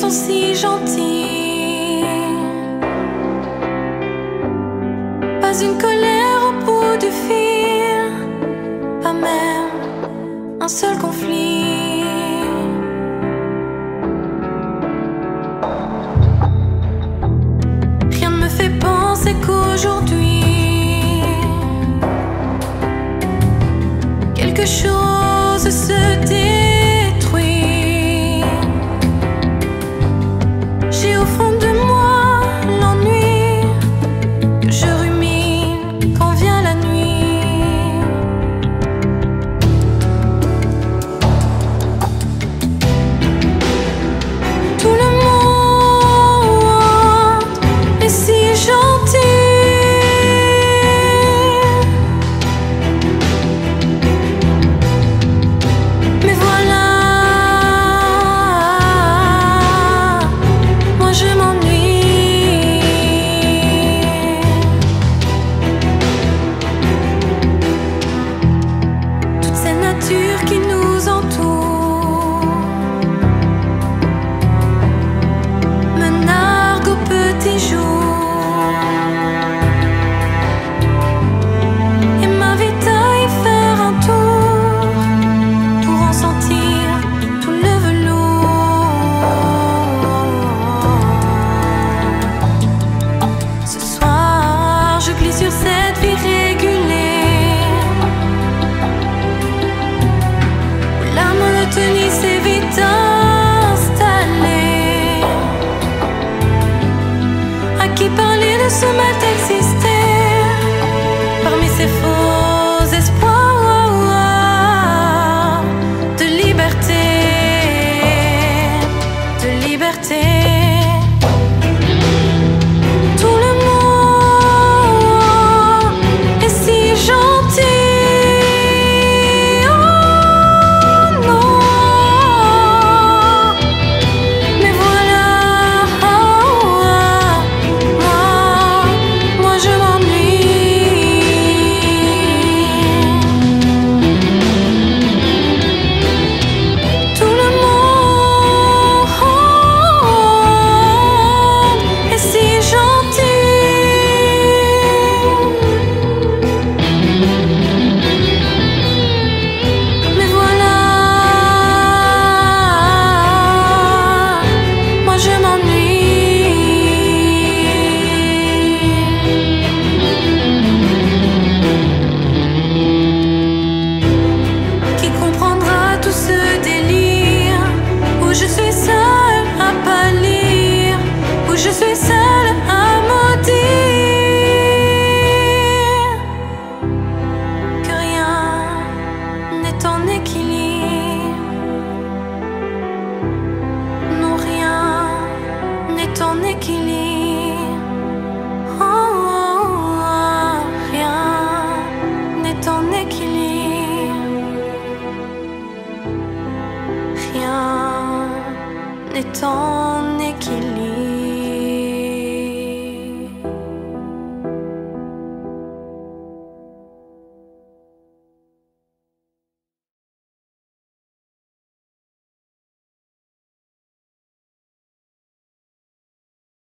sont si gentils. Pas une colère au bout du fil, pas même un seul conflit. Rien ne me fait penser qu'aujourd'hui, quelque chose. en équilibre. Rien n'est en équilibre.